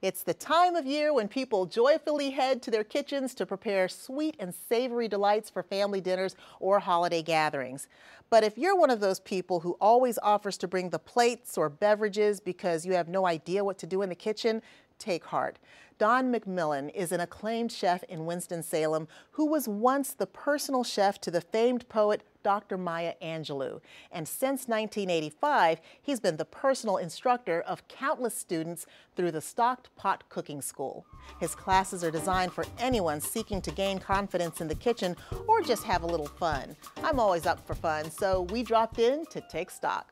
It's the time of year when people joyfully head to their kitchens to prepare sweet and savory delights for family dinners or holiday gatherings. But if you're one of those people who always offers to bring the plates or beverages because you have no idea what to do in the kitchen, take heart. Don McMillan is an acclaimed chef in Winston-Salem who was once the personal chef to the famed poet Dr. Maya Angelou. And since 1985, he's been the personal instructor of countless students through the Stocked Pot Cooking School. His classes are designed for anyone seeking to gain confidence in the kitchen or just have a little fun. I'm always up for fun, so we dropped in to take stock.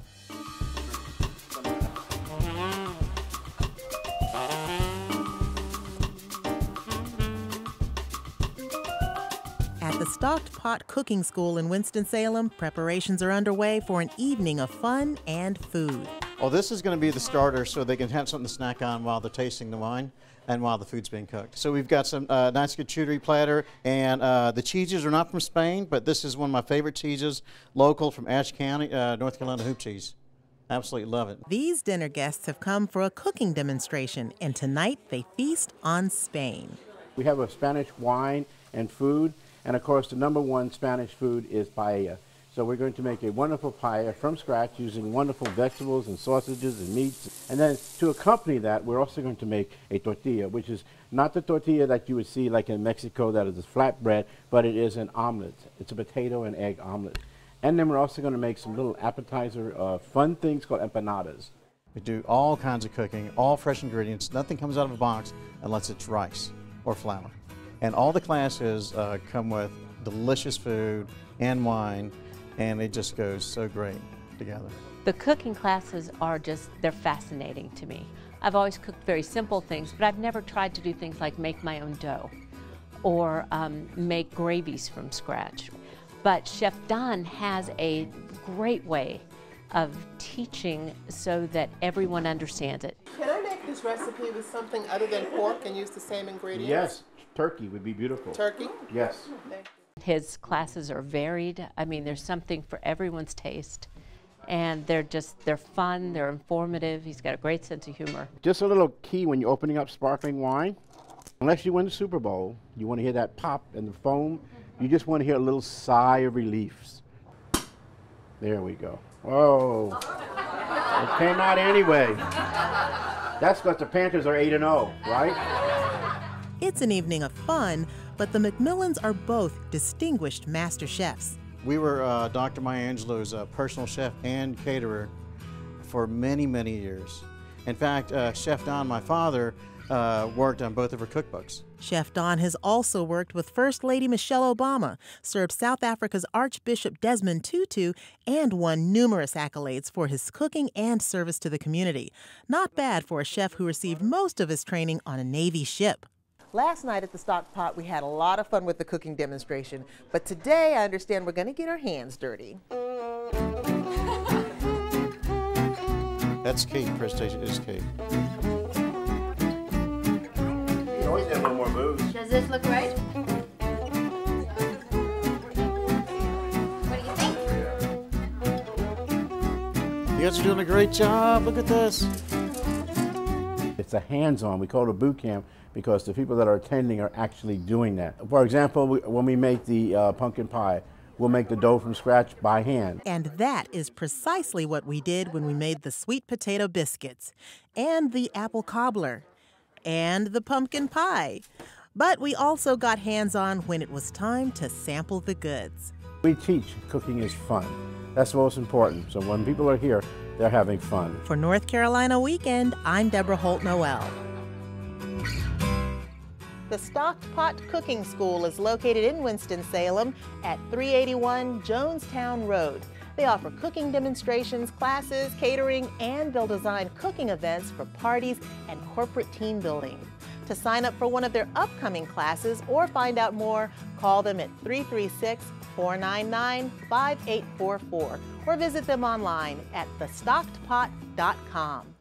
At the Stocked Pot Cooking School in Winston-Salem, preparations are underway for an evening of fun and food. Oh, this is going to be the starter so they can have something to snack on while they're tasting the wine and while the food's being cooked. So we've got some uh, nice charcuterie platter, and uh, the cheeses are not from Spain, but this is one of my favorite cheeses, local from Ashe County, uh, North Carolina hoop cheese. Absolutely love it. These dinner guests have come for a cooking demonstration, and tonight they feast on Spain. We have a Spanish wine and food, and of course, the number one Spanish food is paella. So we're going to make a wonderful paella from scratch using wonderful vegetables and sausages and meats. And then to accompany that, we're also going to make a tortilla, which is not the tortilla that you would see like in Mexico that is a flatbread, but it is an omelet. It's a potato and egg omelet. And then we're also going to make some little appetizer uh, fun things called empanadas. We do all kinds of cooking, all fresh ingredients. Nothing comes out of a box unless it's rice or flour. And all the classes uh, come with delicious food and wine, and it just goes so great together. The cooking classes are just, they're fascinating to me. I've always cooked very simple things, but I've never tried to do things like make my own dough or um, make gravies from scratch. But Chef Don has a great way of teaching so that everyone understands it. Can I make this recipe with something other than pork and use the same ingredients? Yes, turkey would be beautiful. Turkey? Yes. His classes are varied. I mean, there's something for everyone's taste. And they're just, they're fun, they're informative. He's got a great sense of humor. Just a little key when you're opening up sparkling wine. Unless you win the Super Bowl, you want to hear that pop and the foam. You just want to hear a little sigh of relief. There we go. Whoa. It came out anyway. That's because the Panthers are 8 and 0, right? It's an evening of fun, but the McMillans are both distinguished master chefs. We were uh, Dr. Maya Angelou's uh, personal chef and caterer for many, many years. In fact, uh, Chef Don, my father, uh, worked on both of her cookbooks. Chef Don has also worked with First Lady Michelle Obama, served South Africa's Archbishop Desmond Tutu, and won numerous accolades for his cooking and service to the community. Not bad for a chef who received most of his training on a Navy ship. Last night at the Stocked Pot, we had a lot of fun with the cooking demonstration, but today I understand we're going to get our hands dirty. That's key. Presentation is key. You always have one more booze. Does this look right? What do you think? You guys are doing a great job. Look at this. It's a hands-on. We call it a boot camp because the people that are attending are actually doing that. For example, we, when we make the uh, pumpkin pie, we'll make the dough from scratch by hand. And that is precisely what we did when we made the sweet potato biscuits, and the apple cobbler, and the pumpkin pie. But we also got hands on when it was time to sample the goods. We teach cooking is fun. That's the most important. So when people are here, they're having fun. For North Carolina Weekend, I'm Deborah Holt Noel. The Stocked Pot Cooking School is located in Winston-Salem at 381 Jonestown Road. They offer cooking demonstrations, classes, catering, and they'll design cooking events for parties and corporate team building. To sign up for one of their upcoming classes or find out more, call them at 336 499 5844 or visit them online at thestockedpot.com.